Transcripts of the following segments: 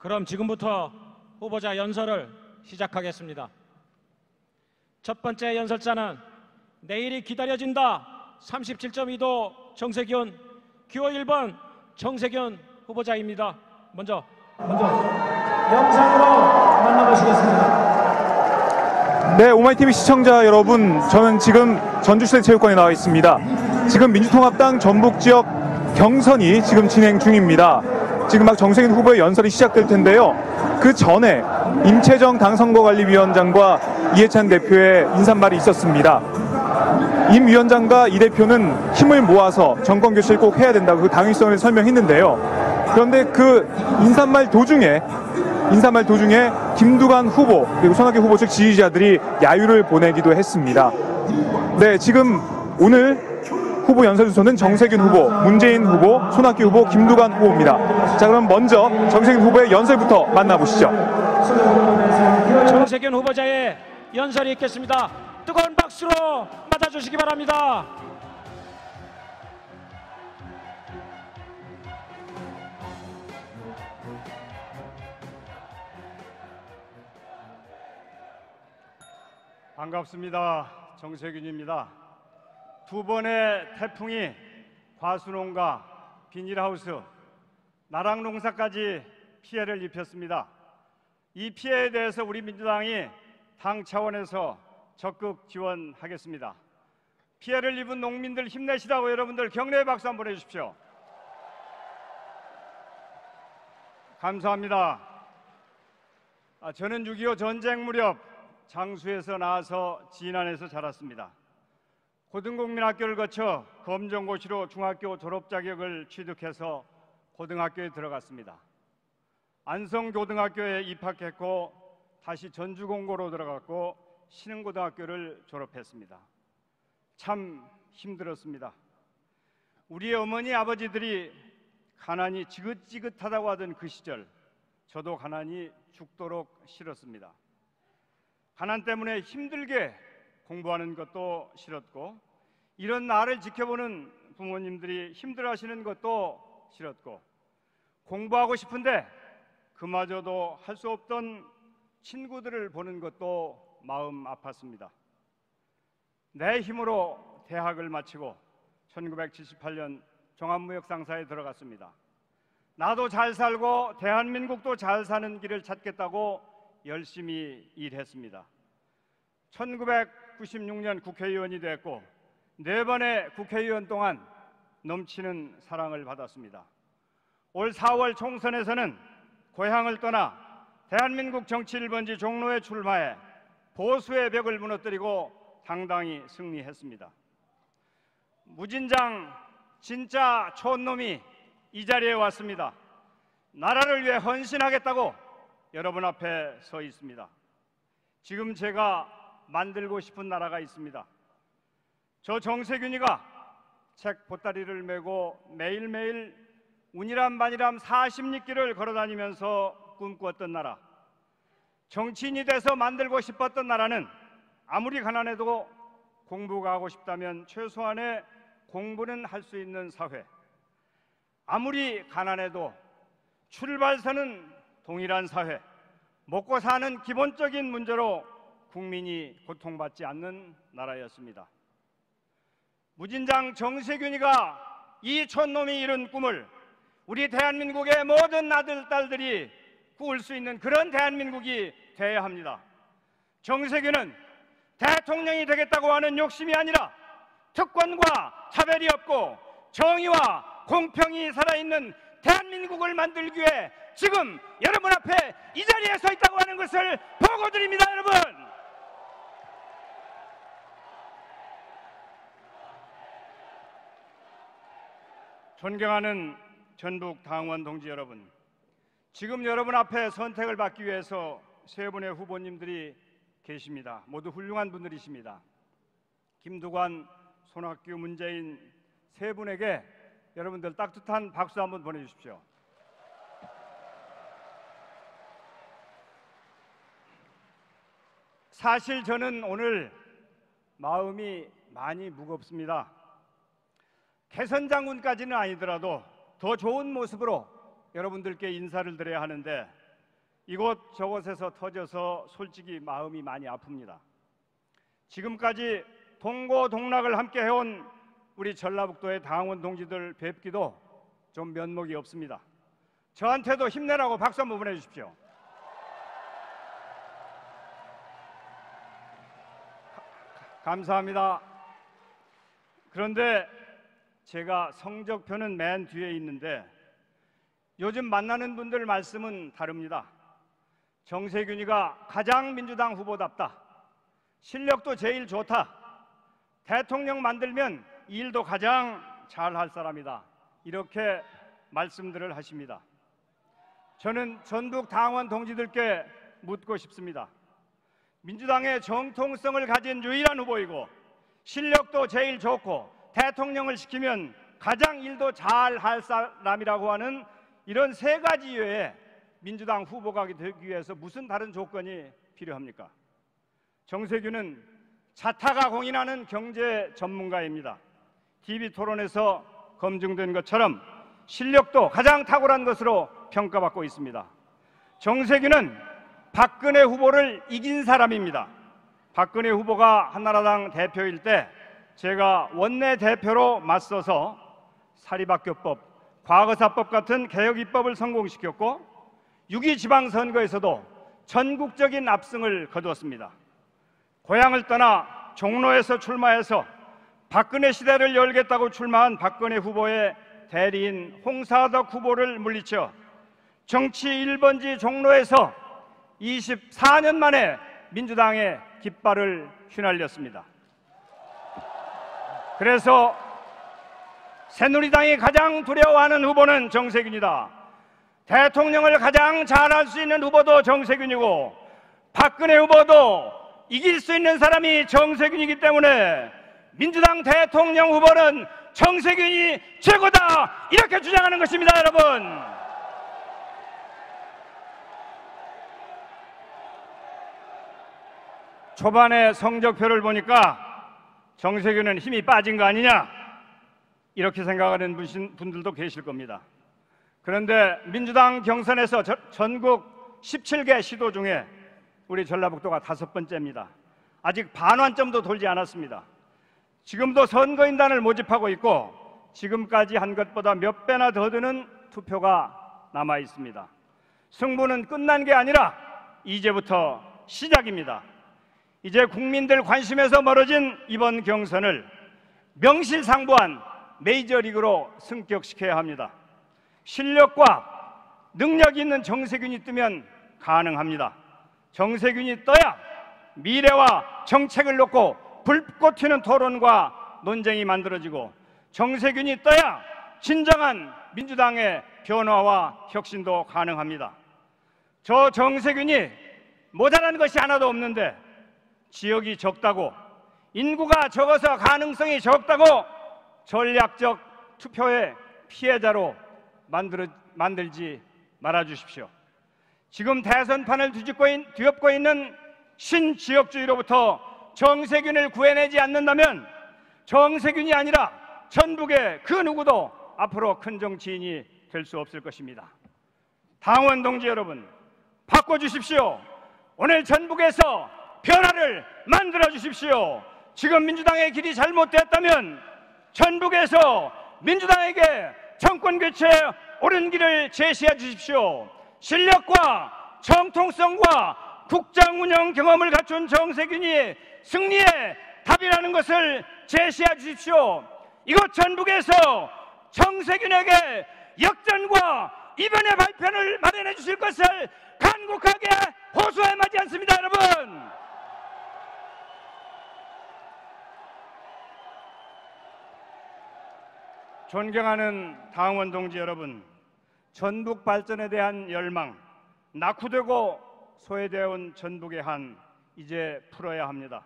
그럼 지금부터 후보자 연설을 시작하겠습니다. 첫 번째 연설자는 내일이 기다려진다 37.2도 정세균 기호 1번 정세균 후보자입니다. 먼저 먼저 영상으로 만나보시겠습니다. 네, 오마이TV 시청자 여러분, 저는 지금 전주시대 체육관에 나와 있습니다. 지금 민주통합당 전북 지역 경선이 지금 진행 중입니다. 지금 막 정세균 후보의 연설이 시작될 텐데요. 그 전에 임채정 당선거관리위원장과 이해찬 대표의 인사말이 있었습니다. 임 위원장과 이 대표는 힘을 모아서 정권 교체를 꼭 해야 된다고 그 당위성을 설명했는데요. 그런데 그 인사말 도중에 인사말 도중에 김두관 후보 그리고 손학규 후보 측 지지자들이 야유를 보내기도 했습니다. 네, 지금 오늘 후보 연설 순서는 정세균 후보, 문재인 후보, 손학규 후보, 김두관 후보입니다. 자, 그럼 먼저 정세균 후보의 연설부터 만나보시죠. 정세균 후보자의 연설이 있겠습니다. 뜨거운 박수로 맞아주시기 바랍니다. 반갑습니다. 정세균입니다. 두 번의 태풍이 과수농가, 비닐하우스, 나락농사까지 피해를 입혔습니다. 이 피해에 대해서 우리 민주당이 당 차원에서 적극 지원하겠습니다. 피해를 입은 농민들 힘내시라고 여러분들 격려의 박수 한번 해주십시오. 감사합니다. 아, 저는 6.25 전쟁 무렵 장수에서 나와서 진안에서 자랐습니다. 고등국민학교를 거쳐 검정고시로 중학교 졸업 자격을 취득해서 고등학교에 들어갔습니다. 안성고등학교에 입학했고 다시 전주공고로 들어갔고 신흥고등학교를 졸업했습니다. 참 힘들었습니다. 우리 어머니 아버지들이 가난이 지긋지긋하다고 하던 그 시절 저도 가난이 죽도록 싫었습니다. 가난 때문에 힘들게 공부하는 것도 싫었고 이런 나를 지켜보는 부모님들이 힘들어하시는 것도 싫었고 공부하고 싶은데 그마저도 할 수 없던 친구들을 보는 것도 마음 아팠습니다. 내 힘으로 대학을 마치고 1978년 종합무역상사에 들어갔습니다. 나도 잘 살고 대한민국도 잘 사는 길을 찾겠다고 열심히 일했습니다. 1996년 국회의원이 됐고 네 번의 국회의원 동안 넘치는 사랑을 받았습니다. 올 4월 총선에서는 고향을 떠나 대한민국 정치 1번지 종로에 출마해 보수의 벽을 무너뜨리고 당당히 승리했습니다. 무진장 진짜 촌놈이 이 자리에 왔습니다. 나라를 위해 헌신하겠다고 여러분 앞에 서 있습니다. 지금 제가 만들고 싶은 나라가 있습니다. 저 정세균이가 책 보따리를 메고 매일매일 운이람 반이람 40리길을 걸어다니면서 꿈꾸었던 나라. 정치인이 돼서 만들고 싶었던 나라는 아무리 가난해도 공부가 하고 싶다면 최소한의 공부는 할 수 있는 사회. 아무리 가난해도 출발선은 동일한 사회. 먹고 사는 기본적인 문제로 국민이 고통받지 않는 나라였습니다. 무진장 정세균이가 이 촌놈이 이룬 꿈을 우리 대한민국의 모든 아들, 딸들이 꾸을 수 있는 그런 대한민국이 되어야 합니다. 정세균은 대통령이 되겠다고 하는 욕심이 아니라 특권과 차별이 없고 정의와 공평이 살아있는 대한민국을 만들기 위해 지금 여러분 앞에 이 자리에 서 있다고 하는 것을 보고 드립니다, 여러분. 존경하는 전북 당원 동지 여러분, 지금 여러분 앞에 선택을 받기 위해서 세 분의 후보님들이 계십니다. 모두 훌륭한 분들이십니다. 김두관, 손학규, 문재인 세 분에게 여러분들 따뜻한 박수 한번 보내주십시오. 사실 저는 오늘 마음이 많이 무겁습니다. 개선 장군까지는 아니더라도 더 좋은 모습으로 여러분들께 인사를 드려야 하는데 이곳 저곳에서 터져서 솔직히 마음이 많이 아픕니다. 지금까지 동고동락을 함께 해온 우리 전라북도의 당원 동지들 뵙기도 좀 면목이 없습니다. 저한테도 힘내라고 박수 한번 보내주십시오. 감사합니다. 그런데 제가 성적표는 맨 뒤에 있는데 요즘 만나는 분들 말씀은 다릅니다. 정세균이가 가장 민주당 후보답다. 실력도 제일 좋다. 대통령 만들면 일도 가장 잘 할 사람이다. 이렇게 말씀들을 하십니다. 저는 전북 당원 동지들께 묻고 싶습니다. 민주당의 정통성을 가진 유일한 후보이고 실력도 제일 좋고 대통령을 시키면 가장 일도 잘 할 사람이라고 하는 이런 세 가지 이외에 민주당 후보가 되기 위해서 무슨 다른 조건이 필요합니까? 정세균은 자타가 공인하는 경제 전문가입니다. TV 토론에서 검증된 것처럼 실력도 가장 탁월한 것으로 평가받고 있습니다. 정세균은 박근혜 후보를 이긴 사람입니다. 박근혜 후보가 한나라당 대표일 때 제가 원내 대표로 맞서서 사립학교법, 과거사법 같은 개혁 입법을 성공시켰고 6.2 지방선거에서도 전국적인 압승을 거두었습니다. 고향을 떠나 종로에서 출마해서 박근혜 시대를 열겠다고 출마한 박근혜 후보의 대리인 홍사덕 후보를 물리쳐 정치 1번지 종로에서 24년 만에 민주당의 깃발을 휘날렸습니다. 그래서 새누리당이 가장 두려워하는 후보는 정세균이다. 대통령을 가장 잘할 수 있는 후보도 정세균이고 박근혜 후보도 이길 수 있는 사람이 정세균이기 때문에 민주당 대통령 후보는 정세균이 최고다 이렇게 주장하는 것입니다 여러분 초반에 성적표를 보니까 정세균은 힘이 빠진 거 아니냐 이렇게 생각하는 분들도 계실 겁니다 그런데 민주당 경선에서 저- 전국 17개 시도 중에 우리 전라북도가 다섯 번째입니다 아직 반환점도 돌지 않았습니다 지금도 선거인단을 모집하고 있고 지금까지 한 것보다 몇 배나 더 드는 투표가 남아 있습니다. 승부는 끝난 게 아니라 이제부터 시작입니다. 이제 국민들 관심에서 멀어진 이번 경선을 명실상부한 메이저리그로 승격시켜야 합니다. 실력과 능력 있는 정세균이 뜨면 가능합니다. 정세균이 떠야 미래와 정책을 놓고 불꽃 튀는 토론과 논쟁이 만들어지고 정세균이 떠야 진정한 민주당의 변화와 혁신도 가능합니다. 저 정세균이 모자란 것이 하나도 없는데 지역이 적다고 인구가 적어서 가능성이 적다고 전략적 투표의 피해자로 만들어, 만들지 말아 주십시오. 지금 대선판을 뒤집고 있, 뒤엎고 있는 신지역주의로부터 정세균을 구해내지 않는다면 정세균이 아니라 전북의 그 누구도 앞으로 큰 정치인이 될 수 없을 것입니다. 당원 동지 여러분, 바꿔주십시오. 오늘 전북에서 변화를 만들어 주십시오. 지금 민주당의 길이 잘못됐다면 전북에서 민주당에게 정권 교체에 옳은 길을 제시해 주십시오. 실력과 정통성과 국장 운영 경험을 갖춘 정세균이 승리의 답이라는 것을 제시해 주십시오. 이곳 전북에서 정세균에게 역전과 이변의 발편을 마련해 주실 것을 간곡하게 호소해 마지 않습니다, 여러분. 존경하는 당원 동지 여러분, 전북 발전에 대한 열망, 낙후되고 소외되어 온 전북의 한 이제 풀어야 합니다.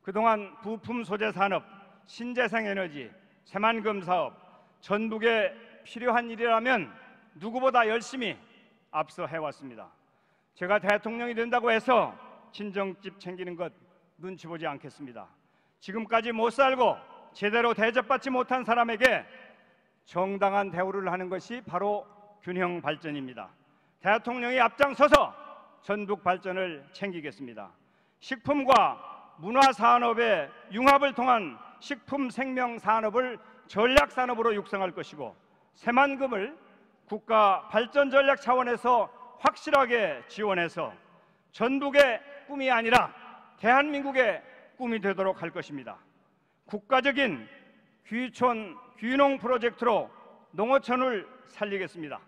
그동안 부품 소재 산업, 신재생 에너지, 새만금 사업, 전북에 필요한 일이라면 누구보다 열심히 앞서 해왔습니다. 제가 대통령이 된다고 해서 친정집 챙기는 것 눈치 보지 않겠습니다. 지금까지 못 살고 제대로 대접받지 못한 사람에게 정당한 대우를 하는 것이 바로 균형 발전입니다. 대통령이 앞장서서 전북 발전을 챙기겠습니다. 식품과 문화 산업의 융합을 통한 식품 생명 산업을 전략 산업으로 육성할 것이고 새만금을 국가 발전 전략 차원에서 확실하게 지원해서 전북의 꿈이 아니라 대한민국의 꿈이 되도록 할 것입니다. 국가적인 귀촌 귀농 프로젝트로 농어촌을 살리겠습니다.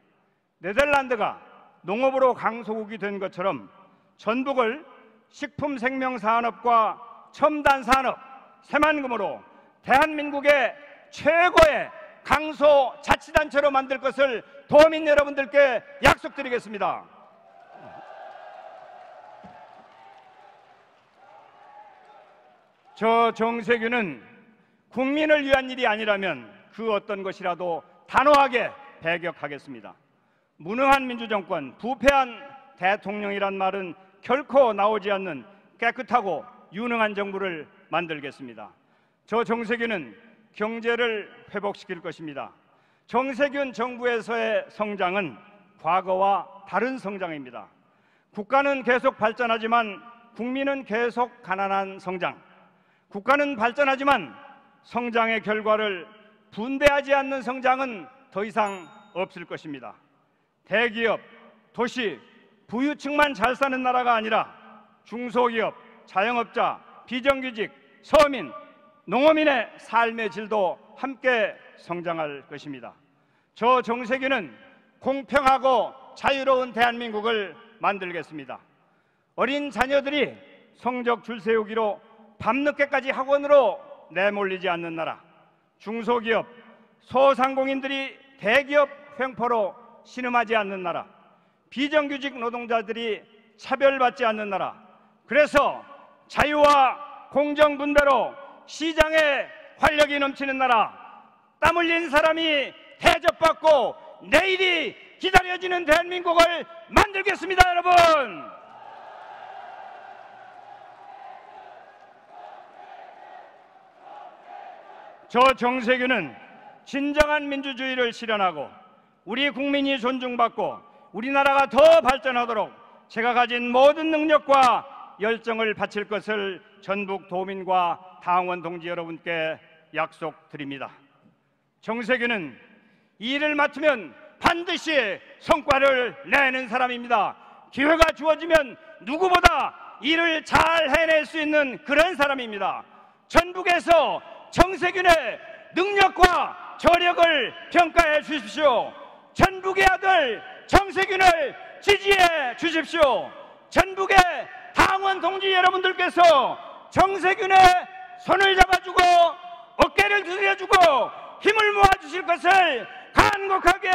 네덜란드가 농업으로 강소국이 된 것처럼 전북을 식품 생명 산업과 첨단 산업 새만금으로 대한민국의 최고의 강소 자치단체로 만들 것을 도민 여러분들께 약속드리겠습니다. 저 정세균은 국민을 위한 일이 아니라면 그 어떤 것이라도 단호하게 배격하겠습니다. 무능한 민주정권, 부패한 대통령이란 말은 결코 나오지 않는 깨끗하고 유능한 정부를 만들겠습니다. 저 정세균은 경제를 회복시킬 것입니다. 정세균 정부에서의 성장은 과거와 다른 성장입니다. 국가는 계속 발전하지만 국민은 계속 가난한 성장. 국가는 발전하지만 성장의 결과를 분배하지 않는 성장은 더 이상 없을 것입니다. 대기업, 도시, 부유층만 잘 사는 나라가 아니라 중소기업, 자영업자, 비정규직, 서민, 농어민의 삶의 질도 함께 성장할 것입니다. 저 정세균은 공평하고 자유로운 대한민국을 만들겠습니다. 어린 자녀들이 성적 줄 세우기로 밤늦게까지 학원으로 내몰리지 않는 나라, 중소기업, 소상공인들이 대기업 횡포로 신음하지 않는 나라, 비정규직 노동자들이 차별받지 않는 나라. 그래서 자유와 공정 분배로 시장에 활력이 넘치는 나라, 땀 흘린 사람이 대접받고 내일이 기다려지는 대한민국을 만들겠습니다, 여러분. 저 정세균은 진정한 민주주의를 실현하고 우리 국민이 존중받고 우리나라가 더 발전하도록 제가 가진 모든 능력과 열정을 바칠 것을 전북 도민과 당원 동지 여러분께 약속드립니다. 정세균은 이 일을 맡으면 반드시 성과를 내는 사람입니다. 기회가 주어지면 누구보다 일을 잘 해낼 수 있는 그런 사람입니다. 전북에서 정세균의 능력과 저력을 평가해 주십시오. 전북의 아들 정세균을 지지해 주십시오. 전북의 당원 동지 여러분들께서 정세균의 손을 잡아주고 어깨를 두드려주고 힘을 모아주실 것을 간곡하게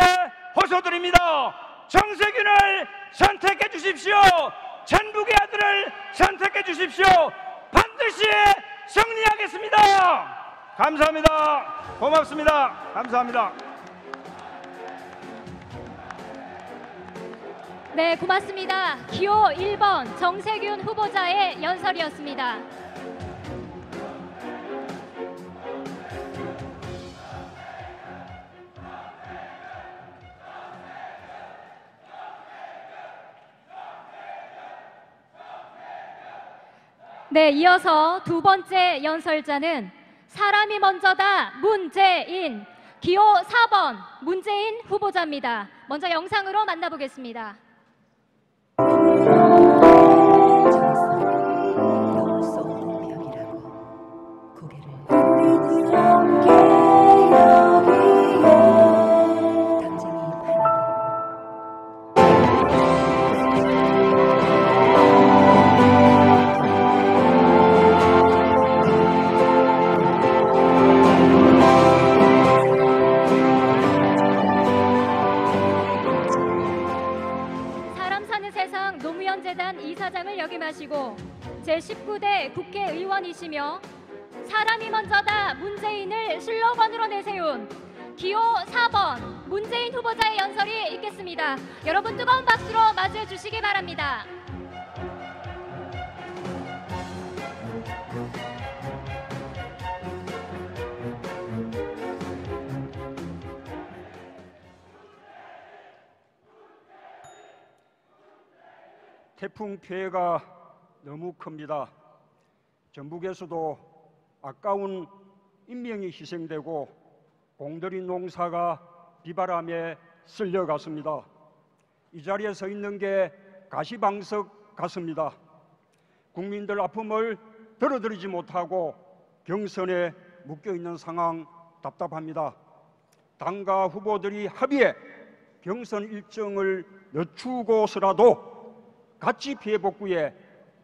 호소드립니다. 정세균을 선택해 주십시오. 전북의 아들을 선택해 주십시오. 반드시 승리하겠습니다. 감사합니다. 고맙습니다. 감사합니다. 네, 고맙습니다. 기호 1번 정세균 후보자의 연설이었습니다. 네, 이어서 두 번째 연설자는 사람이 먼저다 문재인 기호 4번 문재인 후보자입니다. 먼저 영상으로 만나보겠습니다. 역임하시고 제19대 국회의원이시며 사람이 먼저다 문재인을 슬로건으로 내세운 기호 4번 문재인 후보자의 연설이 있겠습니다. 여러분 뜨거운 박수로 맞이해 주시기 바랍니다. 태풍 피해가 너무 큽니다. 전북에서도 아까운 인명이 희생되고 공들인 농사가 비바람에 쓸려갔습니다. 이 자리에 서 있는 게 가시방석 같습니다. 국민들 아픔을 들어드리지 못하고 경선에 묶여 있는 상황 답답합니다. 당과 후보들이 합의해 경선 일정을 늦추고서라도 같이 피해 복구에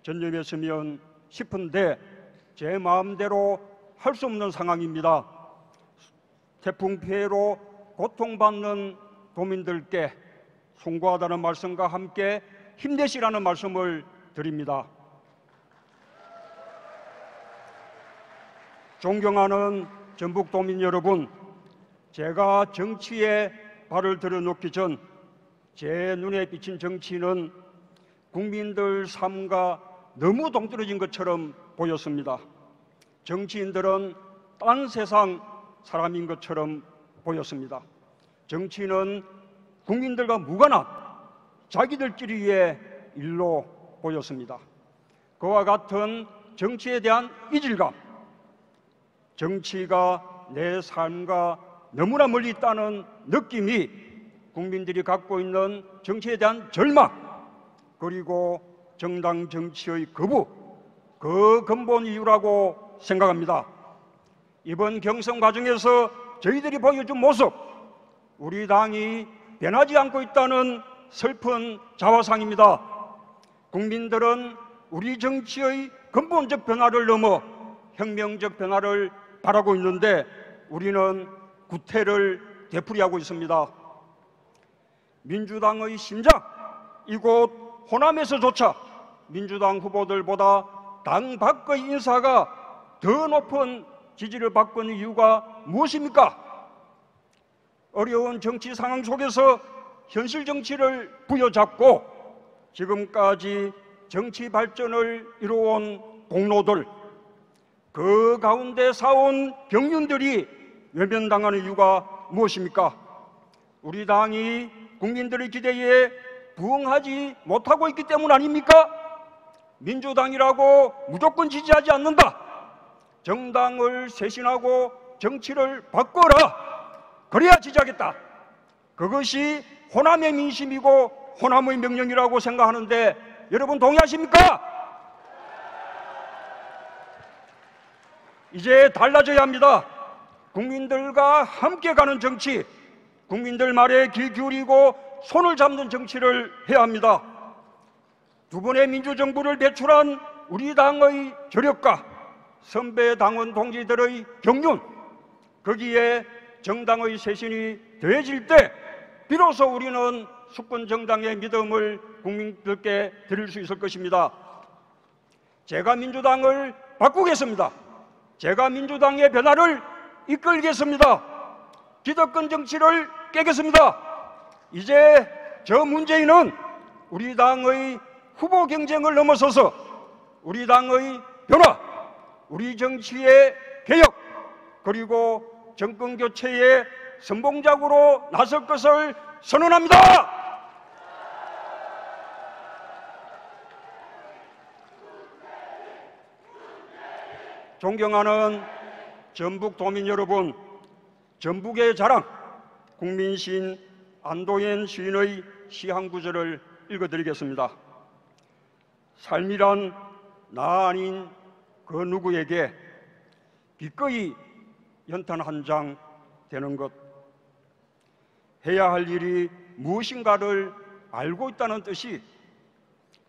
전념했으면 싶은데 제 마음대로 할 수 없는 상황입니다. 태풍 피해로 고통받는 도민들께 송구하다는 말씀과 함께 힘내시라는 말씀을 드립니다. 존경하는 전북 도민 여러분, 제가 정치에 발을 들여놓기 전 제 눈에 비친 정치는 국민들 삶과 너무 동떨어진 것처럼 보였습니다. 정치인들은 딴 세상 사람인 것처럼 보였습니다. 정치는 국민들과 무관한 자기들끼리의 일로 보였습니다. 그와 같은 정치에 대한 이질감, 정치가 내 삶과 너무나 멀리 있다는 느낌이 국민들이 갖고 있는 정치에 대한 절망, 그리고 정당 정치의 거부, 그 근본 이유라고 생각합니다. 이번 경선 과정에서 저희들이 보여준 모습, 우리 당이 변하지 않고 있다는 슬픈 자화상입니다. 국민들은 우리 정치의 근본적 변화를 넘어 혁명적 변화를 바라고 있는데 우리는 구태를 되풀이하고 있습니다. 민주당의 심장, 이곳 호남에서조차 민주당 후보들보다 당 밖의 인사가 더 높은 지지를 받고 있는 이유가 무엇입니까? 어려운 정치 상황 속에서 현실 정치를 부여잡고 지금까지 정치 발전을 이루어온 공로들, 그 가운데 사온 경륜들이 외면당하는 이유가 무엇입니까? 우리 당이 국민들의 기대에 부응하지 못하고 있기 때문 아닙니까? 민주당이라고 무조건 지지하지 않는다. 정당을 쇄신하고 정치를 바꿔라. 그래야 지지하겠다. 그것이 호남의 민심이고 호남의 명령이라고 생각하는데 여러분 동의하십니까? 이제 달라져야 합니다. 국민들과 함께 가는 정치, 국민들 말에 귀 기울이고 손을 잡는 정치를 해야 합니다. 두 번의 민주정부를 배출한 우리 당의 저력과 선배 당원 동지들의 경륜, 거기에 정당의 쇄신이 더해질 때 비로소 우리는 수권 정당의 믿음을 국민들께 드릴 수 있을 것입니다. 제가 민주당을 바꾸겠습니다. 제가 민주당의 변화를 이끌겠습니다. 기득권 정치를 깨겠습니다. 이제 저 문재인은 우리 당의 후보 경쟁을 넘어서서 우리 당의 변화, 우리 정치의 개혁, 그리고 정권 교체의 선봉작으로 나설 것을 선언합니다. 존경하는 전북 도민 여러분, 전북의 자랑, 국민신 안도현 시인의 시 한 구절을 읽어드리겠습니다. 삶이란 나 아닌 그 누구에게 기꺼이 연탄 한 장 되는 것. 해야 할 일이 무엇인가를 알고 있다는 뜻이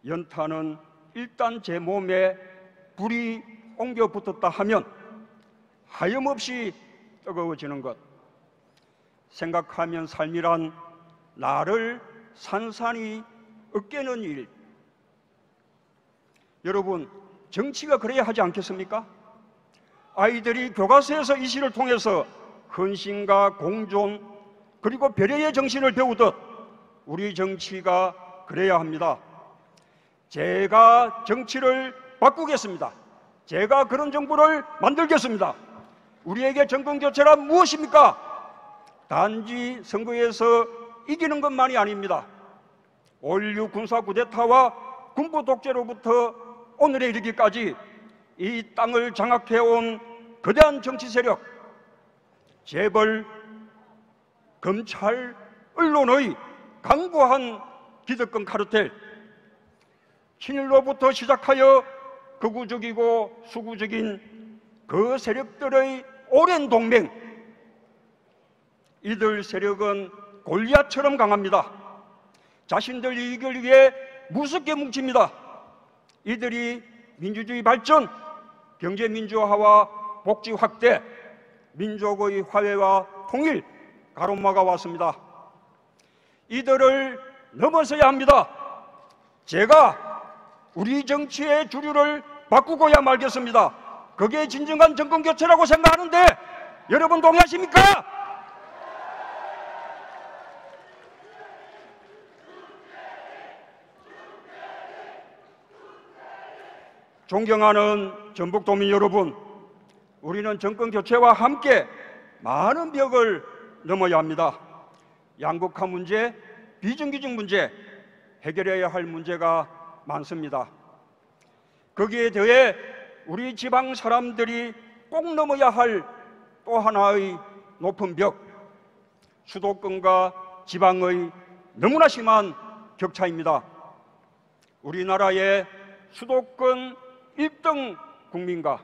연탄은 일단 제 몸에 불이 옮겨 붙었다 하면 하염없이 뜨거워지는 것. 생각하면 삶이란 나를 산산이 으깨는 일. 여러분, 정치가 그래야 하지 않겠습니까? 아이들이 교과서에서 이 시를 통해서 헌신과 공존 그리고 배려의 정신을 배우듯 우리 정치가 그래야 합니다. 제가 정치를 바꾸겠습니다. 제가 그런 정부를 만들겠습니다. 우리에게 정권 교체란 무엇입니까? 단지 선거에서 이기는 것만이 아닙니다. 올류 군사 구데타와 군부 독재로부터 오늘에 이르기까지 이 땅을 장악해온 거대한 정치 세력, 재벌, 검찰, 언론의 강고한 기득권 카르텔, 친일로부터 시작하여 극우적이고 수구적인 그 세력들의 오랜 동맹, 이들 세력은 골리앗처럼 강합니다. 자신들 이익을 위해 무섭게 뭉칩니다. 이들이 민주주의 발전, 경제 민주화와 복지 확대, 민족의 화해와 통일 가로막아 왔습니다. 이들을 넘어서야 합니다. 제가 우리 정치의 주류를 바꾸고야 말겠습니다. 그게 진정한 정권 교체라고 생각하는데 여러분 동의하십니까? 존경하는 전북도민 여러분, 우리는 정권 교체와 함께 많은 벽을 넘어야 합니다. 양극화 문제, 비정규직 문제, 해결해야 할 문제가 많습니다. 거기에 더해 우리 지방 사람들이 꼭 넘어야 할 또 하나의 높은 벽, 수도권과 지방의 너무나 심한 격차입니다. 우리나라의 수도권 1등 국민과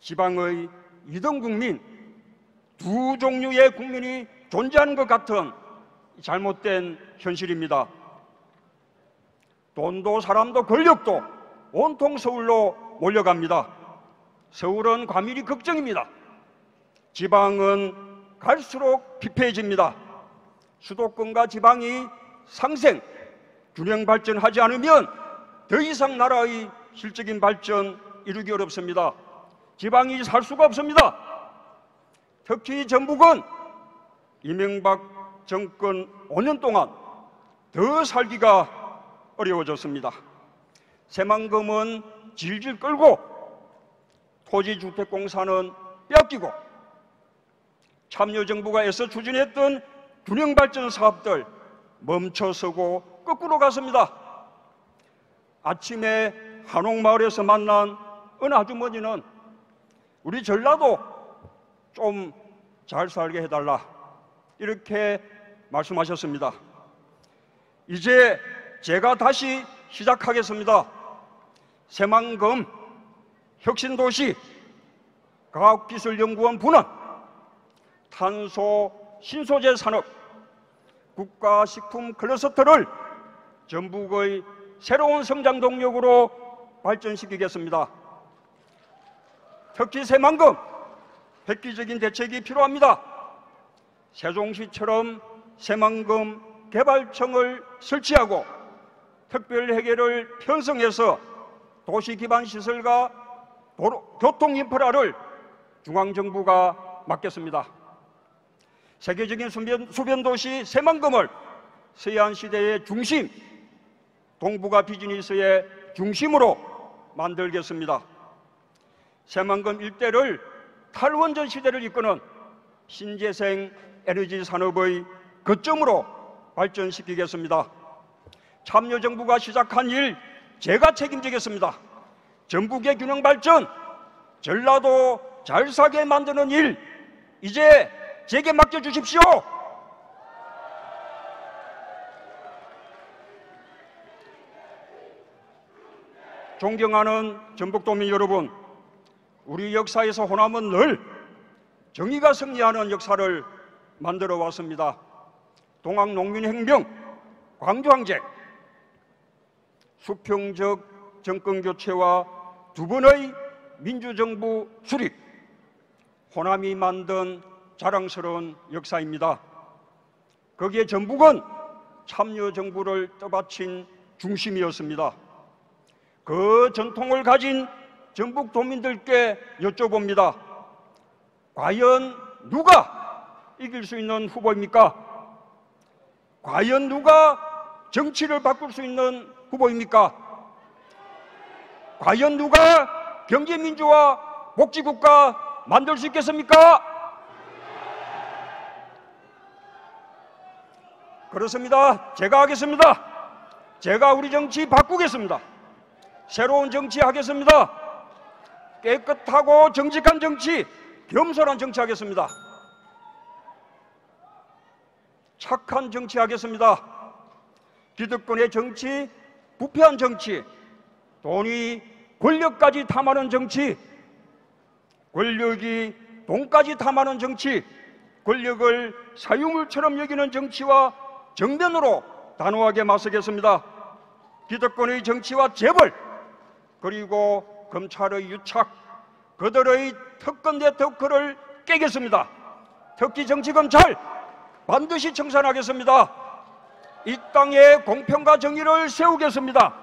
지방의 2등 국민 두 종류의 국민이 존재하는 것 같은 잘못된 현실입니다. 돈도 사람도 권력도 온통 서울로 몰려갑니다. 서울은 과밀이 걱정입니다. 지방은 갈수록 피폐해집니다. 수도권과 지방이 상생, 균형 발전하지 않으면 더 이상 나라의 실적인 발전 이루기 어렵습니다. 지방이 살 수가 없습니다. 특히 전북은 이명박 정권 5년 동안 더 살기가 어려워졌습니다. 새만금은 질질 끌고 토지주택공사는 뺏기고 참여정부가 애써 추진했던 균형발전 사업들 멈춰서고 거꾸로 갔습니다. 아침에 한옥마을에서 만난 어느 아주머니는 우리 전라도 좀 잘 살게 해달라 이렇게 말씀하셨습니다. 이제 제가 다시 시작하겠습니다. 새만금 혁신도시 과학기술연구원 분원 탄소 신소재 산업 국가식품 클러스터를 전북의 새로운 성장 동력으로 발전시키겠습니다. 특히 새만금 획기적인 대책이 필요합니다. 세종시처럼 새만금 개발청을 설치하고 특별 회계를 편성해서 도시 기반 시설과 도로, 교통 인프라를 중앙정부가 맡겠습니다. 세계적인 수변, 수변 도시 새만금을 서해안 시대의 중심, 동북아 비즈니스의 중심으로 만들겠습니다. 새만금 일대를 탈원전 시대를 이끄는 신재생 에너지 산업의 거점으로 발전시키겠습니다. 참여정부가 시작한 일 제가 책임지겠습니다. 전북의 균형 발전, 전라도 잘 사게 만드는 일 이제 제게 맡겨주십시오. 존경하는 전북도민 여러분, 우리 역사에서 호남은 늘 정의가 승리하는 역사를 만들어 왔습니다. 동학농민혁명, 광주항쟁, 수평적 정권교체와 두 번의 민주정부 수립, 호남이 만든 자랑스러운 역사입니다. 거기에 전북은 참여정부를 떠받친 중심이었습니다. 그 전통을 가진 전북 도민들께 여쭤봅니다. 과연 누가 이길 수 있는 후보입니까? 과연 누가 정치를 바꿀 수 있는 후보입니까? 과연 누가 경제민주화 복지국가 만들 수 있겠습니까? 그렇습니다. 제가 하겠습니다. 제가 우리 정치 바꾸겠습니다. 새로운 정치 하겠습니다. 깨끗하고 정직한 정치, 겸손한 정치 하겠습니다. 착한 정치 하겠습니다. 기득권의 정치, 부패한 정치, 돈이 권력까지 탐하는 정치, 권력이 돈까지 탐하는 정치, 권력을 사유물처럼 여기는 정치와 정면으로 단호하게 맞서겠습니다. 기득권의 정치와 재벌, 그리고 검찰의 유착, 그들의 특권 네트워크를 깨겠습니다. 특히 정치 검찰 반드시 청산하겠습니다. 이 땅에 공평과 정의를 세우겠습니다.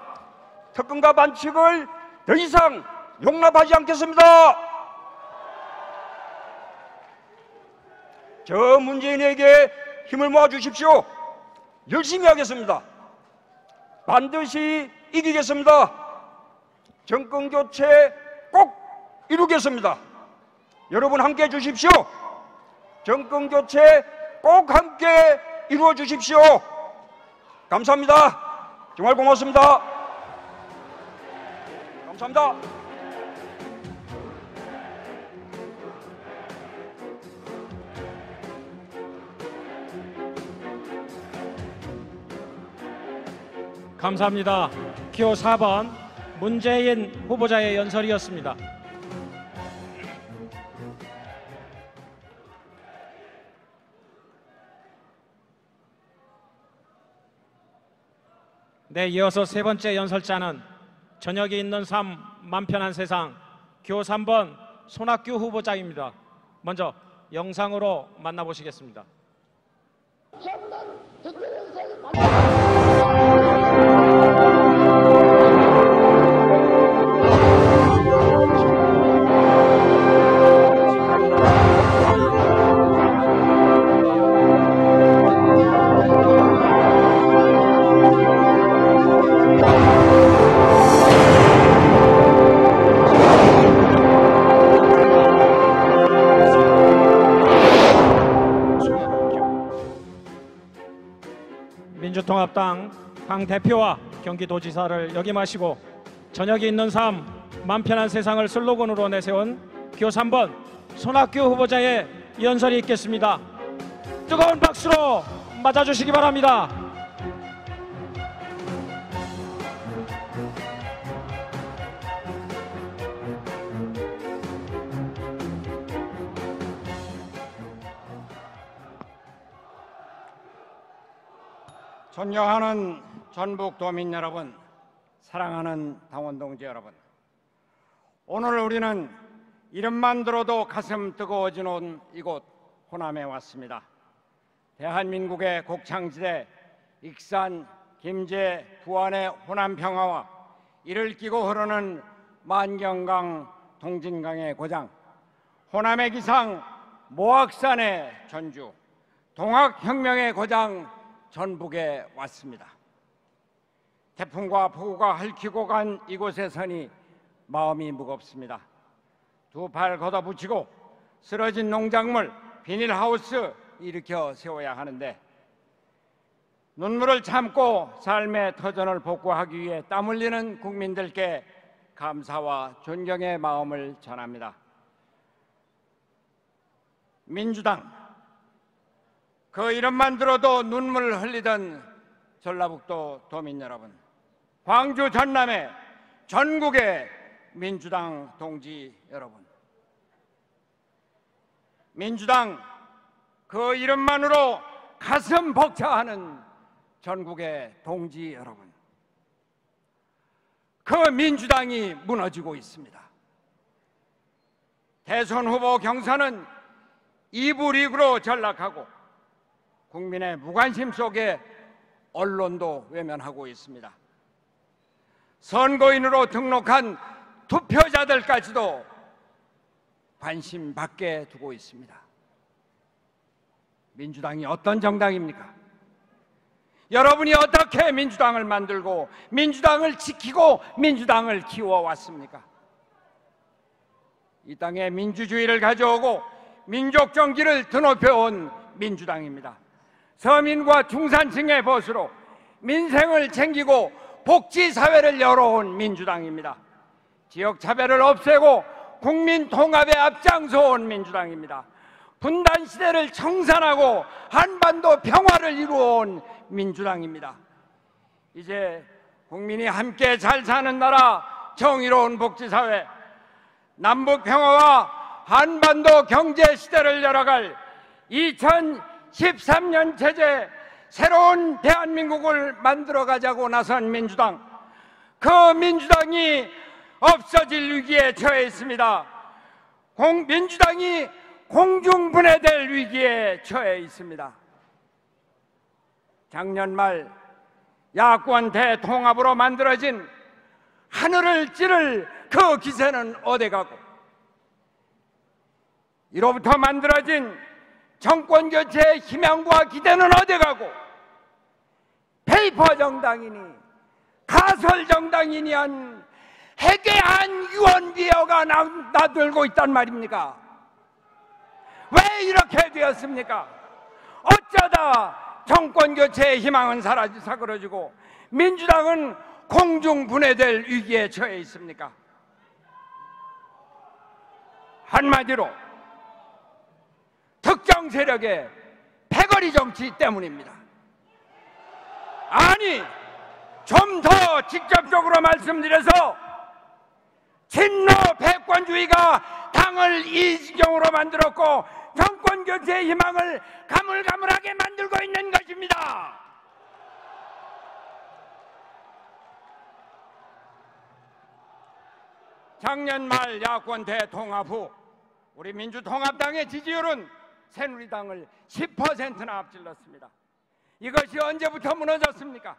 특권과 반칙을 더 이상 용납하지 않겠습니다. 저 문재인에게 힘을 모아 주십시오. 열심히 하겠습니다. 반드시 이기겠습니다. 정권 교체 꼭 이루겠습니다. 여러분 함께 해 주십시오. 정권 교체 꼭 함께 이루어 주십시오. 감사합니다. 정말 고맙습니다. 감사합니다. 감사합니다. 기호 4번 문재인 후보자의 연설이었습니다. 네, 이어서 세 번째 연설자는 저녁이 있는 삶, 맘 편한 세상 기호 3번 손학규 후보자입니다. 먼저 영상으로 만나보시겠습니다. 당 대표와 경기도지사를 역임하시고 저녁이 있는 삶, 맘 편한 세상을 슬로건으로 내세운 기호 3번 손학규 후보자의 연설이 있겠습니다. 뜨거운 박수로 맞아주시기 바랍니다. 존경하는 전북 도민 여러분, 사랑하는 당원 동지 여러분. 오늘 우리는 이름만 들어도 가슴 뜨거워지는 이곳 호남에 왔습니다. 대한민국의 곡창지대 익산, 김제, 부안의 호남 평화와 이를 끼고 흐르는 만경강, 동진강의 고장, 호남의 기상, 모악산의 전주, 동학혁명의 고장 전북에 왔습니다. 태풍과 폭우가 핥히고 간 이곳에 서니 마음이 무겁습니다. 두 팔 걷어붙이고 쓰러진 농작물, 비닐하우스 일으켜 세워야 하는데 눈물을 참고 삶의 터전을 복구하기 위해 땀 흘리는 국민들께 감사와 존경의 마음을 전합니다. 민주당 그 이름만 들어도 눈물 흘리던 전라북도 도민 여러분, 광주 전남의 전국의 민주당 동지 여러분, 민주당 그 이름만으로 가슴 벅차하는 전국의 동지 여러분, 그 민주당이 무너지고 있습니다. 대선 후보 경선은 2부 리그로 전락하고 국민의 무관심 속에 언론도 외면하고 있습니다. 선거인으로 등록한 투표자들까지도 관심 밖에 두고 있습니다. 민주당이 어떤 정당입니까? 여러분이 어떻게 민주당을 만들고 민주당을 지키고 민주당을 키워왔습니까? 이 땅에 민주주의를 가져오고 민족 정기를 드높여온 민주당입니다. 서민과 중산층의 보수로 민생을 챙기고 복지 사회를 열어온 민주당입니다. 지역 차별을 없애고 국민 통합에 앞장서 온 민주당입니다. 분단 시대를 청산하고 한반도 평화를 이루어온 민주당입니다. 이제 국민이 함께 잘 사는 나라, 정의로운 복지사회, 남북 평화와 한반도 경제 시대를 열어갈 2013년 체제 새로운 대한민국을 만들어 가자고 나선 민주당. 그 민주당이 없어질 위기에 처해 있습니다. 공, 민주당이 공중분해될 위기에 처해 있습니다. 작년 말 야권 대통합으로 만들어진 하늘을 찌를 그 기세는 어디 가고 이로부터 만들어진 정권 교체의 희망과 기대는 어디 가고 paper 정당이니 가설 정당이니 한 해괴한 유언비어가 나- 나돌고 있단 말입니까? 왜 이렇게 되었습니까? 어쩌다 정권 교체의 희망은 사라지 사그러지고 민주당은 공중 분해될 위기에 처해 있습니까? 한마디로 특정 세력의 패거리 정치 때문입니다. 아니, 좀 더 직접적으로 말씀드려서 친노 패권주의가 당을 이 지경으로 만들었고 정권 교체의 희망을 가물가물하게 만들고 있는 것입니다. 작년 말 야권 대통합 후 우리 민주통합당의 지지율은 새누리당을 10%나 앞질렀습니다. 이것이 언제부터 무너졌습니까?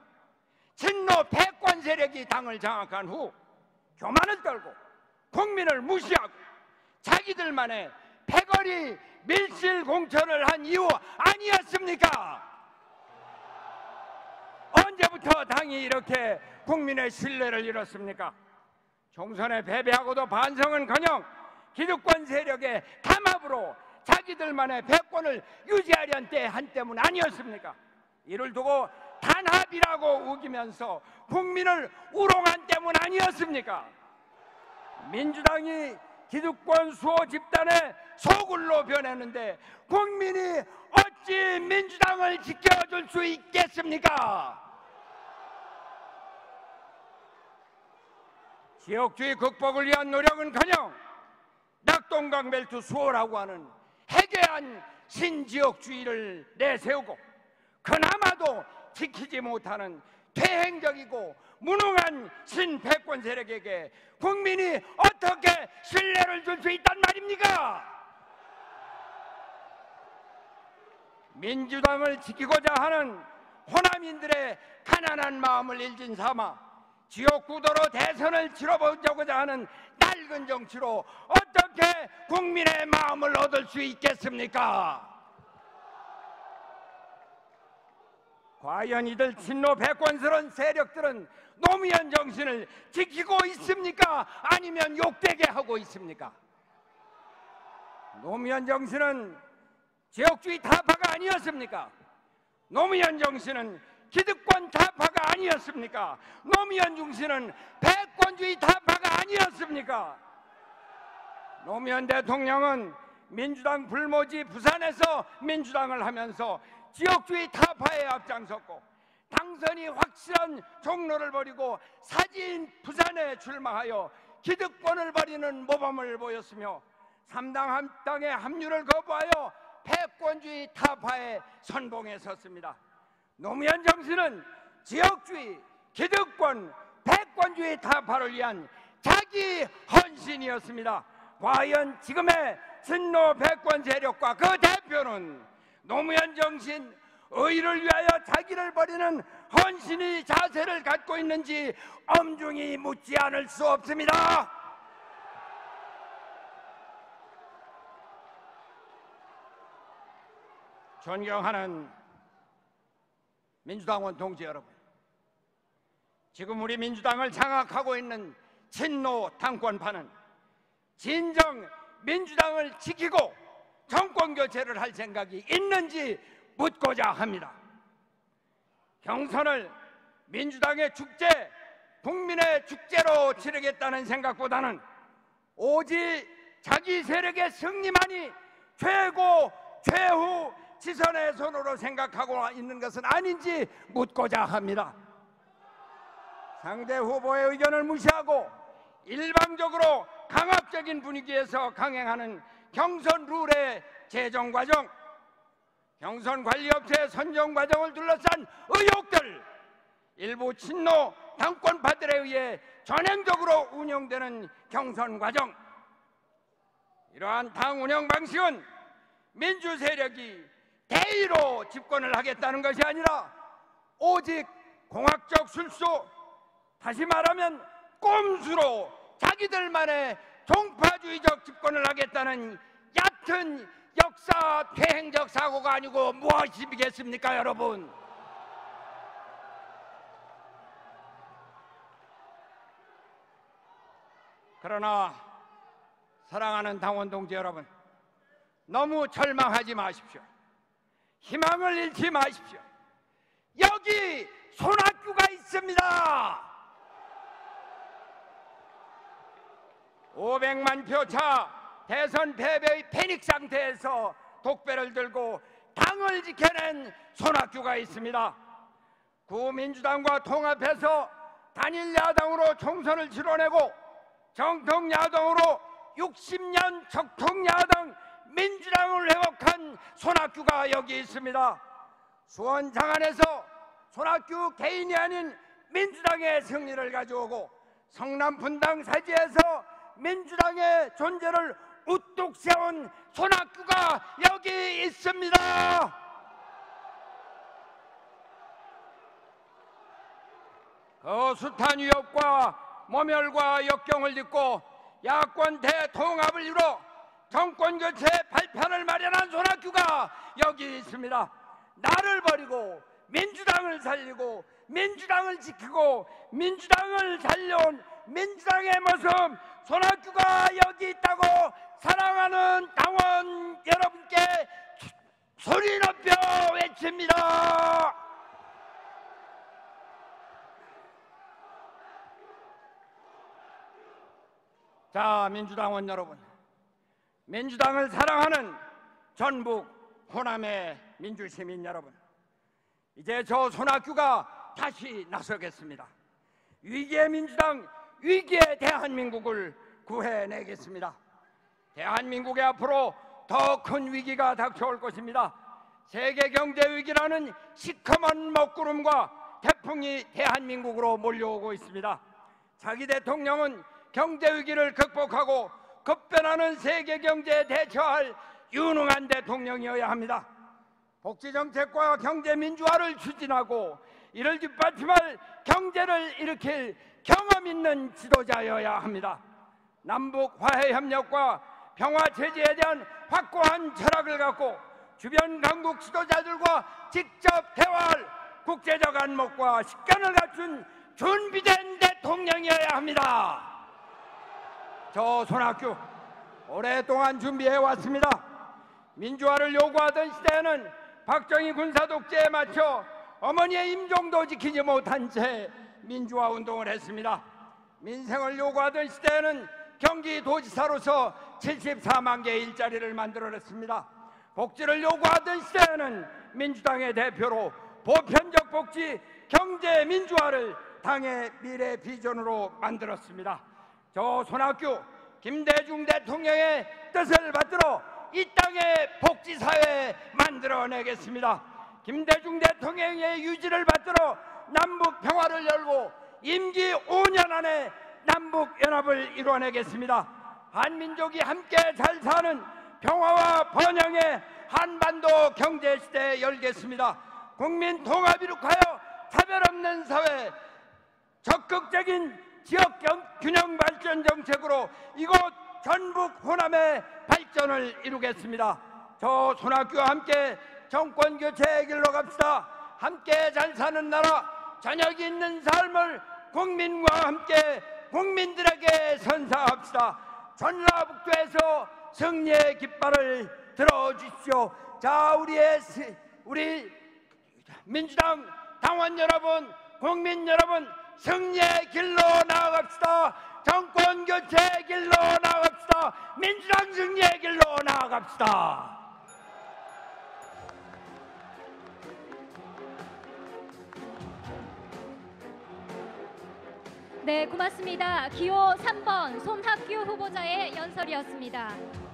친노 패권 세력이 당을 장악한 후 교만을 떨고 국민을 무시하고 자기들만의 패거리 밀실 공천을 한 이유 아니었습니까? 언제부터 당이 이렇게 국민의 신뢰를 잃었습니까? 총선에 패배하고도 반성은커녕 기득권 세력의 담합으로 자기들만의 패권을 유지하려는 때 한때문 아니었습니까? 이를 두고 단합이라고 우기면서 국민을 우롱한 때문 아니었습니까? 민주당이 기득권 수호 집단의 소굴로 변했는데 국민이 어찌 민주당을 지켜줄 수 있겠습니까? 지역주의 극복을 위한 노력은커녕 낙동강 벨트 수호라고 하는 해괴한 신지역주의를 내세우고 그나마도 지키지 못하는 퇴행적이고 무능한 신패권 세력에게 국민이 어떻게 신뢰를 줄 수 있단 말입니까? 민주당을 지키고자 하는 호남인들의 가난한 마음을 일진 삼아 지역구도로 대선을 치러보자고자 하는 낡은 정치로 어떻게 국민의 마음을 얻을 수 있겠습니까? 과연 이들 친노 패권스러운 세력들은 노무현 정신을 지키고 있습니까? 아니면 욕되게 하고 있습니까? 노무현 정신은 지역주의 타파가 아니었습니까? 노무현 정신은 기득권 타파가 아니었습니까? 노무현 정신은 패권주의 타파가 아니었습니까? 노무현 대통령은 민주당 불모지 부산에서 민주당을 하면서 지역주의 타파에 앞장섰고 당선이 확실한 종로를 버리고 사진 부산에 출마하여 기득권을 버리는 모범을 보였으며 삼당 한당의 합류를 거부하여 패권주의 타파에 선봉에 섰습니다. 노무현 정신은 지역주의, 기득권, 패권주의 타파를 위한 자기 헌신이었습니다. 과연 지금의 진노 패권 세력과 그 대표는 노무현 정신, 의를 위하여 자기를 버리는 헌신의 자세를 갖고 있는지 엄중히 묻지 않을 수 없습니다. 존경하는 민주당원 동지 여러분, 지금 우리 민주당을 장악하고 있는 친노 당권파는 진정 민주당을 지키고 정권 교체를 할 생각이 있는지 묻고자 합니다. 경선을 민주당의 축제, 국민의 축제로 치르겠다는 생각보다는 오직 자기 세력의 승리만이 최고, 최후 지선의 손으로 생각하고 있는 것은 아닌지 묻고자 합니다. 상대 후보의 의견을 무시하고 일방적으로 강압적인 분위기에서 강행하는 경선 룰의 제정 과정, 경선 관리업체 선정 과정을 둘러싼 의혹들, 일부 친노 당권파들에 의해 전행적으로 운영되는 경선 과정, 이러한 당 운영 방식은 민주 세력이 대의로 집권을 하겠다는 것이 아니라 오직 공학적 술수, 다시 말하면 꼼수로 자기들만의 종파주의적 집권을 하겠다는 얕은 역사 퇴행적 사고가 아니고 무엇이겠습니까 여러분? 그러나 사랑하는 당원 동지 여러분 너무 절망하지 마십시오. 희망을 잃지 마십시오. 여기 손학규가 있습니다. 500만 표차 대선 패배의 패닉 상태에서 독배를 들고 당을 지켜낸 손학규가 있습니다. 구민주당과 통합해서 단일 야당으로 총선을 치러내고 정통 야당으로 60년 적통 야당 민주당을 회복한 손학규가 여기 있습니다. 수원 장안에서 손학규 개인이 아닌 민주당의 승리를 가져오고 성남 분당 사지에서 민주당의 존재를 우뚝 세운 손학규가 여기 있습니다. 그 숱한 위협과 모멸과 역경을 딛고 야권 대통합을 이루어 정권 교체 발판을 마련한 손학규가 여기 있습니다. 나를 버리고 민주당을 살리고 민주당을 지키고 민주당을 살려온 민주당의 모습 손학규가 여기 있다고 사랑하는 당원 여러분께 소리 높여 외칩니다. 자, 민주당원 여러분. 민주당을 사랑하는 전북 호남의 민주시민 여러분. 이제 저 손학규가 다시 나서겠습니다. 위기의 민주당, 위기의 대한민국을 구해내겠습니다. 대한민국의 앞으로 더 큰 위기가 닥쳐올 것입니다. 세계 경제 위기라는 시커먼 먹구름과 태풍이 대한민국으로 몰려오고 있습니다. 자기 대통령은 경제 위기를 극복하고 급변하는 세계 경제에 대처할 유능한 대통령이어야 합니다. 복지 정책과 경제 민주화를 추진하고 이를 뒷받침할 경제를 일으킬 경험 있는 지도자여야 합니다. 남북 화해 협력과 평화 체제에 대한 확고한 철학을 갖고 주변 강국 지도자들과 직접 대화할 국제적 안목과 식견을 갖춘 준비된 대통령이어야 합니다. 저 손학규 오랫동안 준비해 왔습니다. 민주화를 요구하던 시대에는 박정희 군사 독재에 맞춰 어머니의 임종도 지키지 못한 채 민주화 운동을 했습니다. 민생을 요구하던 시대에는 경기도지사로서 74만 개의 일자리를 만들어냈습니다. 복지를 요구하던 시대에는 민주당의 대표로 보편적 복지, 경제 민주화를 당의 미래 비전으로 만들었습니다. 저 손학규 김대중 대통령의 뜻을 받들어 이 땅의 복지사회 만들어내겠습니다. 김대중 대통령의 유지를 받들어 남북 평화를 열고 임기 5년 안에 남북 연합을 이뤄내겠습니다. 한민족이 함께 잘 사는 평화와 번영의 한반도 경제 시대 열겠습니다. 국민 통합 이룩하여 차별 없는 사회, 적극적인 지역 경- 균형 발전 정책으로 이곳 전북 호남의 발전을 이루겠습니다. 저 손학규와 함께 정권 교체의 길로 갑시다. 함께 잘 사는 나라, 저녁이 있는 삶을 국민과 함께 국민들에게 선사합시다. 전라북도에서 승리의 깃발을 들어주십시오. 자, 우리의 시- 우리 민주당 당원 여러분 국민 여러분 승리의 길로 나아갑시다. 정권 교체의 길로 나아갑시다. 민주당 승리의 길로 나아갑시다. 네, 고맙습니다. 기호 3번 손학규 후보자의 연설이었습니다.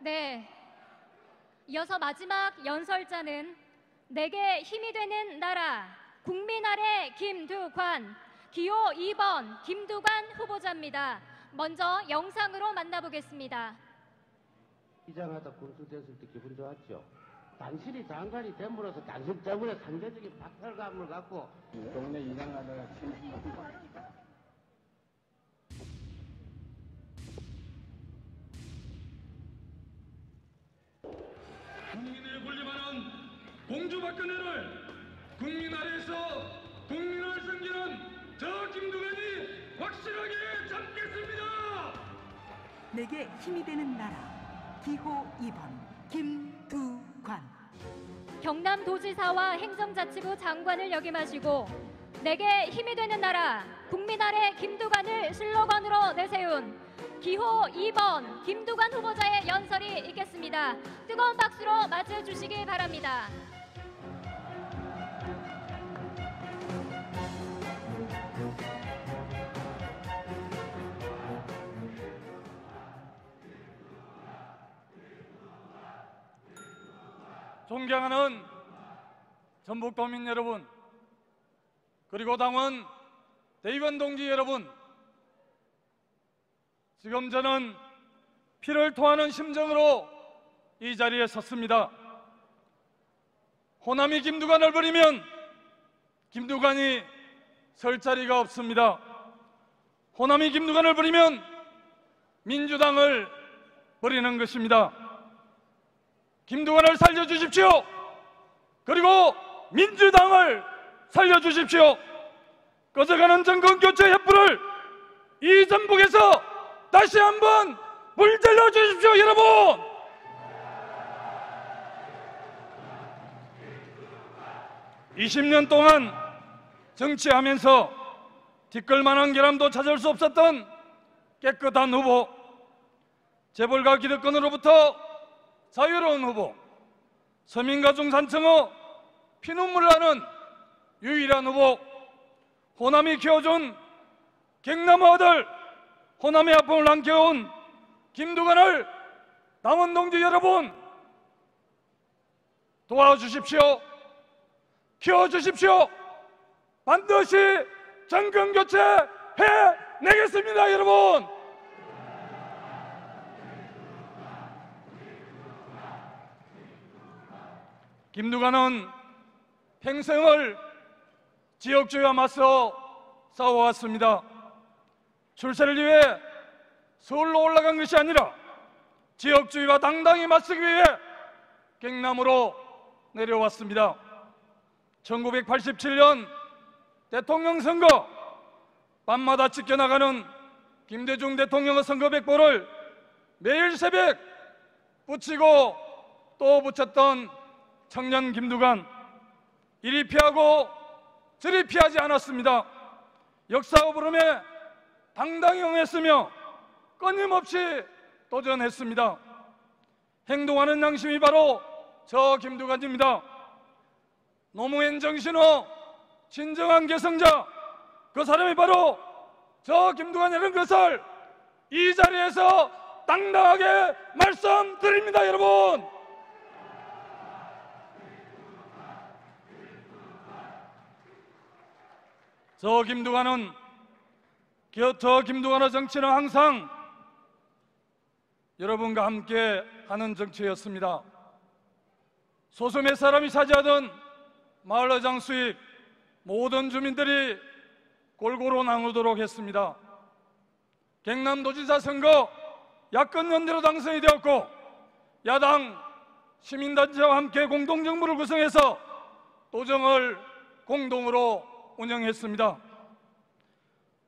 네. 이어서 마지막 연설자는 내게 힘이 되는 나라 국민 아래 김두관 기호 2번 김두관 후보자입니다. 먼저 영상으로 만나보겠습니다. 시장하다 군수 됐을 때 기분 좋았죠. 단실이 장관이 됨으로써 단실 때문에 상대적인 박탈감을 갖고 동네 이장하다가 공주박근혜를 국민 아래에서 국민을 섬기는 저 김두관이 확실하게 잡겠습니다. 내게 힘이 되는 나라 기호 2번 김두관 경남도지사와 행정자치부 장관을 역임하시고 내게 힘이 되는 나라 국민 아래 김두관을 슬로건으로 내세운 기호 2번 김두관 후보자의 연설이 있겠습니다. 뜨거운 박수로 맞아주시기 바랍니다. 존경하는 전북도민 여러분, 그리고 당원 대의원 동지 여러분, 지금 저는 피를 토하는 심정으로 이 자리에 섰습니다. 호남이 김두관을 버리면 김두관이 설 자리가 없습니다. 호남이 김두관을 버리면 민주당을 버리는 것입니다. 김두관을 살려주십시오. 그리고 민주당을 살려주십시오. 꺼져가는 정권 교체 협부를 이 전북에서 다시 한번 물들여 주십시오, 여러분. (20년) 동안 정치하면서 뒷걸만한 결함도 찾을 수 없었던 깨끗한 후보 재벌가 기득권으로부터 자유로운 후보, 서민가 중산층의 피눈물 나는 유일한 후보, 호남이 키워준 경남 아들, 호남의 아픔을 남겨온 김두관을 남원 동지 여러분 도와주십시오. 키워주십시오. 반드시 정권 교체 해내겠습니다, 여러분. 김두관은 평생을 지역주의와 맞서 싸워왔습니다. 출세를 위해 서울로 올라간 것이 아니라 지역주의와 당당히 맞서기 위해 경남으로 내려왔습니다. 1987년 대통령 선거 밤마다 지켜나가는 김대중 대통령의 선거 백보를 매일 새벽 붙이고 또 붙였던 청년 김두관 이리 피하고 저리 피하지 않았습니다. 역사 오브름에 당당히 응했으며 끊임없이 도전했습니다. 행동하는 양심이 바로 저 김두관입니다. 노무현 정신호 진정한 개성자 그 사람이 바로 저 김두관이라는 것을 이 자리에서 당당하게 말씀드립니다, 여러분. 저 김두관은 겨- 저 김두관의 정치는 항상 여러분과 함께 하는 정치였습니다. 소수몇 사람이 차지하던 마을의장 수입 모든 주민들이 골고루 나누도록 했습니다. 경남도지사 선거 야권 연대로 당선이 되었고 야당 시민단체와 함께 공동정부를 구성해서 도정을 공동으로 운영했습니다.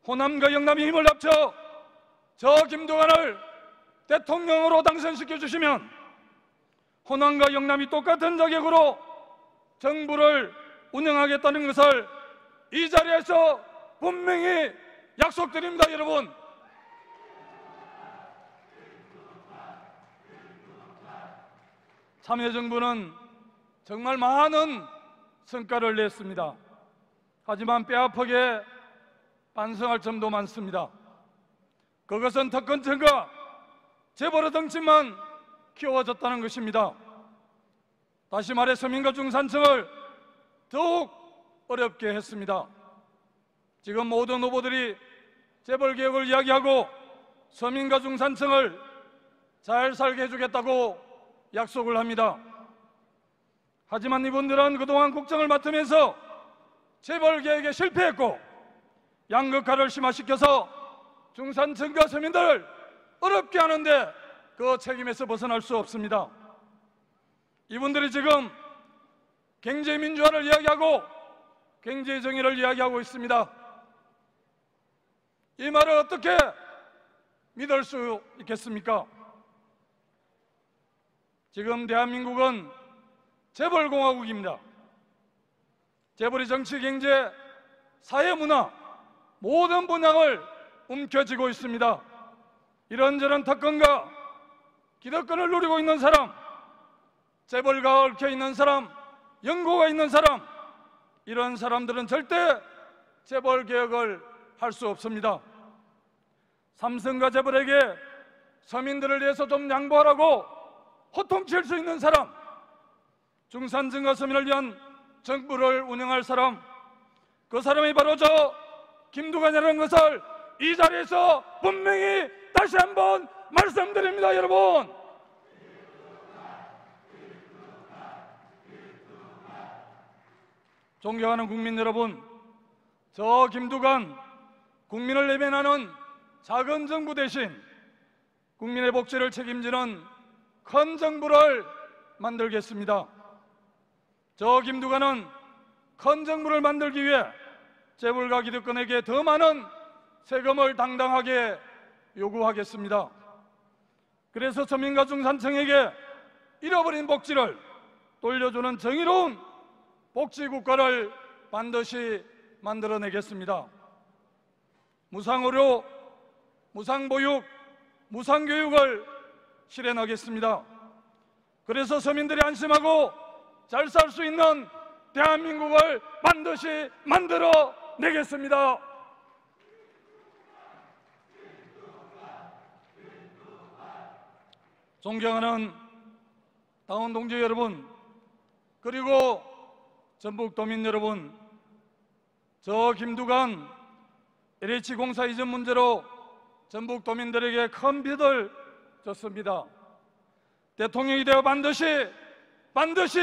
호남과 영남이 힘을 합쳐 저 김두관을 대통령으로 당선시켜 주시면 호남과 영남이 똑같은 자격으로 정부를 운영하겠다는 것을 이 자리에서 분명히 약속드립니다, 여러분. 참여정부는 정말 많은 성과를 냈습니다. 하지만 뼈아프게 반성할 점도 많습니다. 그것은 특권층과 재벌의 덩치만 키워졌다는 것입니다. 다시 말해 서민과 중산층을 더욱 어렵게 했습니다. 지금 모든 후보들이 재벌 개혁을 이야기하고 서민과 중산층을 잘 살게 해주겠다고 약속을 합니다. 하지만 이분들은 그동안 국정을 맡으면서 재벌 개혁에 실패했고 양극화를 심화시켜서 중산층과 서민들을 어렵게 하는데 그 책임에서 벗어날 수 없습니다. 이분들이 지금 경제 민주화를 이야기하고 경제 정의를 이야기하고 있습니다. 이 말을 어떻게 믿을 수 있겠습니까? 지금 대한민국은 재벌공화국입니다. 재벌이 정치, 경제, 사회, 문화 모든 분야를 움켜쥐고 있습니다. 이런저런 특권과 기득권을 누리고 있는 사람, 재벌과 얽혀 있는 사람, 연고가 있는 사람, 이런 사람들은 절대 재벌 개혁을 할 수 없습니다. 삼성과 재벌에게 서민들을 위해서 좀 양보하라고 호통칠 수 있는 사람, 중산층과 서민을 위한 정부를 운영할 사람, 그 사람이 바로 저 김두관이라는 것을 이 자리에서 분명히 다시 한번 말씀드립니다, 여러분. 존경하는 국민 여러분, 저 김두관 국민을 내면하는 작은 정부 대신 국민의 복지를 책임지는 큰 정부를 만들겠습니다. 저 김두관은 큰 정부를 만들기 위해 재벌가 기득권에게 더 많은 세금을 당당하게 요구하겠습니다. 그래서 서민과 중산층에게 잃어버린 복지를 돌려주는 정의로운 복지국가를 반드시 만들어내겠습니다. 무상의료, 무상보육, 무상교육을 실현하겠습니다. 그래서 서민들이 안심하고 잘 살 수 있는 대한민국을 반드시 만들어 내겠습니다. 존경하는 당원 동지 여러분, 그리고 전북 도민 여러분, 저 김두관 LH 공사 이전 문제로 전북 도민들에게 큰 빚을 졌습니다. 대통령이 되어 반드시 반드시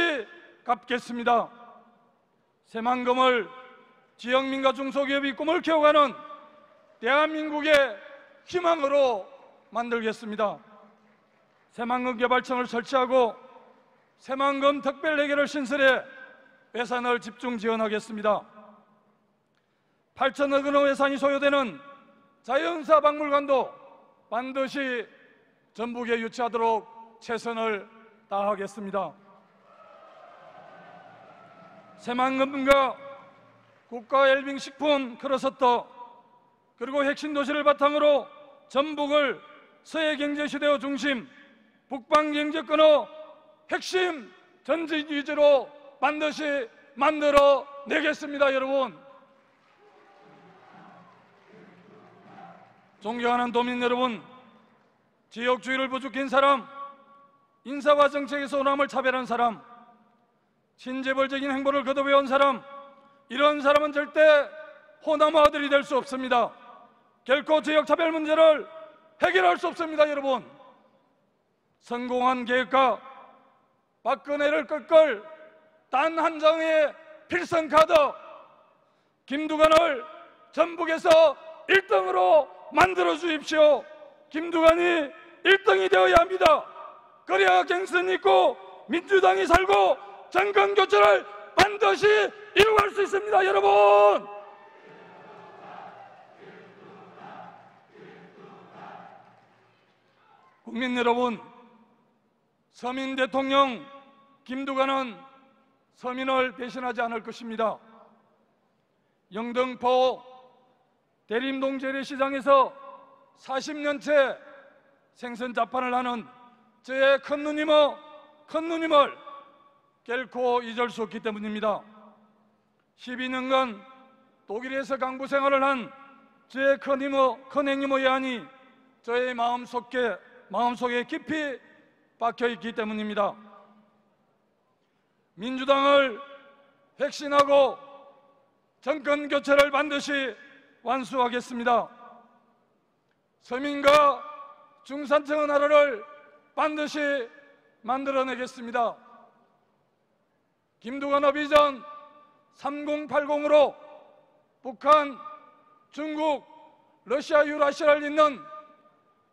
갚겠습니다. 새만금을 지역민과 중소기업이 꿈을 키워가는 대한민국의 희망으로 만들겠습니다. 새만금 개발청을 설치하고 새만금 특별 회계를 신설해 예산을 집중 지원하겠습니다. 8천억 원 예산이 소요되는 자연사 박물관도 반드시 전북에 유치하도록 최선을 다하겠습니다. 새만금과 국가 엘빙 식품 크러스터 그리고 핵심 도시를 바탕으로 전북을 서해 경제 시대의 중심, 북방 경제권의 핵심 전진 위주로 반드시 만들어 내겠습니다, 여러분. 존경하는 도민 여러분, 지역주의를 부추긴 사람, 인사와 정책에서 호남을 차별한 사람, 신재벌적인 행보를 거듭해온 사람, 이런 사람은 절대 호남의 아들이 될 수 없습니다. 결코 지역차별 문제를 해결할 수 없습니다, 여러분. 성공한 계획과 박근혜를 꺾을 단 한 장의 필승카드 김두관을 전북에서 1등으로 만들어 주십시오. 김두관이 1등이 되어야 합니다. 그래야 갱선이 있고 민주당이 살고 정권 교체를 반드시 이루갈 수 있습니다, 여러분. 국민 여러분, 서민 대통령 김두관은 서민을 배신하지 않을 것입니다. 영등포 대림동 재래시장에서 40년째 생선 자판을 하는 저의 큰 누님을 결코 잊을 수 없기 때문입니다. 12년간 독일에서 강부 생활을 한 저의 큰 이모, 큰 행님의 여한이 저의 마음속에 마음속에 깊이 박혀 있기 때문입니다. 민주당을 혁신하고 정권 교체를 반드시 완수하겠습니다. 서민과 중산층의 나라를 반드시 만들어내겠습니다. 김두관 어비전 3080으로 북한, 중국, 러시아, 유라시아를 잇는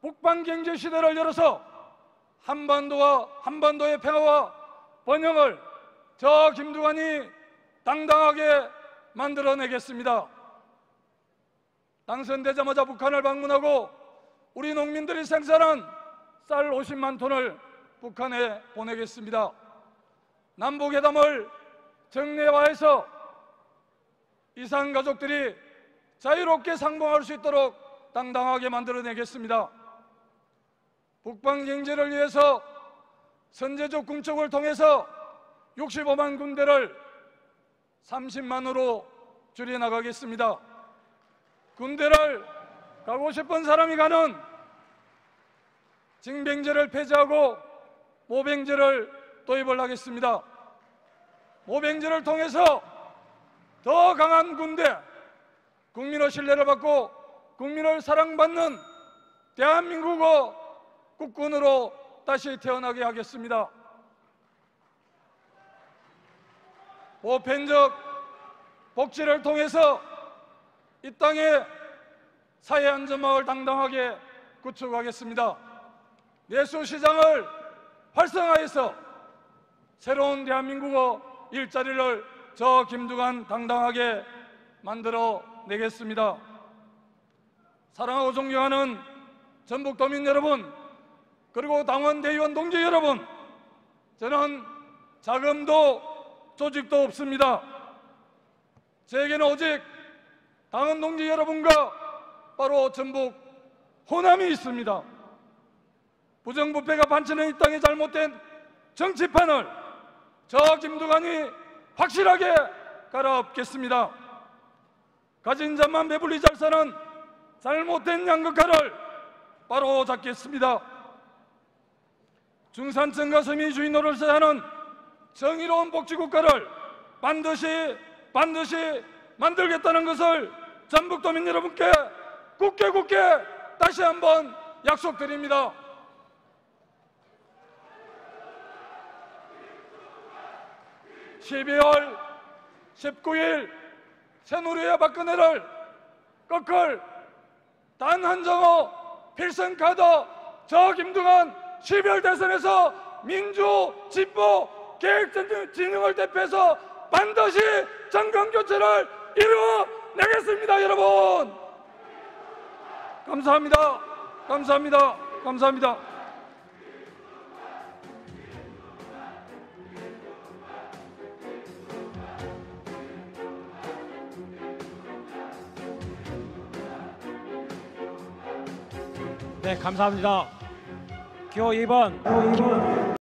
북방 경제 시대를 열어서 한반도와 한반도의 평화와 번영을 저 김두관이 당당하게 만들어내겠습니다. 당선되자마자 북한을 방문하고 우리 농민들이 생산한 쌀 50만 톤을 북한에 보내겠습니다. 남북회담을 정례화해서 이산 가족들이 자유롭게 상봉할 수 있도록 당당하게 만들어내겠습니다. 북방 경제를 위해서 선제적 군척을 통해서 65만 군대를 30만으로 줄여나가겠습니다. 군대를 가고 싶은 사람이 가는 징병제를 폐지하고 모병제를 도입을 하겠습니다. 모병제를 통해서 더 강한 군대, 국민의 신뢰를 받고 국민을 사랑받는 대한민국의 국군으로 다시 태어나게 하겠습니다. 보편적 복지를 통해서 이 땅에 사회 안전망을 당당하게 구축하겠습니다. 내수시장을 활성화해서 새로운 대한민국의 일자리를 저 김두관 당당하게 만들어 내겠습니다. 사랑하고 존경하는 전북 도민 여러분, 그리고 당원 대의원 동지 여러분, 저는 자금도 조직도 없습니다. 제게는 오직 당원 동지 여러분과 바로 전북 호남이 있습니다. 부정부패가 반치는 이 땅의 잘못된 정치판을 저 김두관이 확실하게 갈아엎겠습니다. 가진 자만 배불리 잘 사는 잘못된 양극화를 바로 잡겠습니다. 중산층과 서민 주인 노릇을 하는 정의로운 복지국가를 반드시 반드시 만들겠다는 것을 전북도민 여러분께 굳게 굳게 다시 한번 약속드립니다. (12월 19일) 새누리와 박근혜를 꺾을 단 한 정호 필선 카드 저 김두관 12월 대선에서 민주 진보 계획진흥을 대표해서 반드시 정권 교체를 이루어내겠습니다 여러분. 감사합니다. 감사합니다. 감사합니다 네, 감사합니다. 기호 2번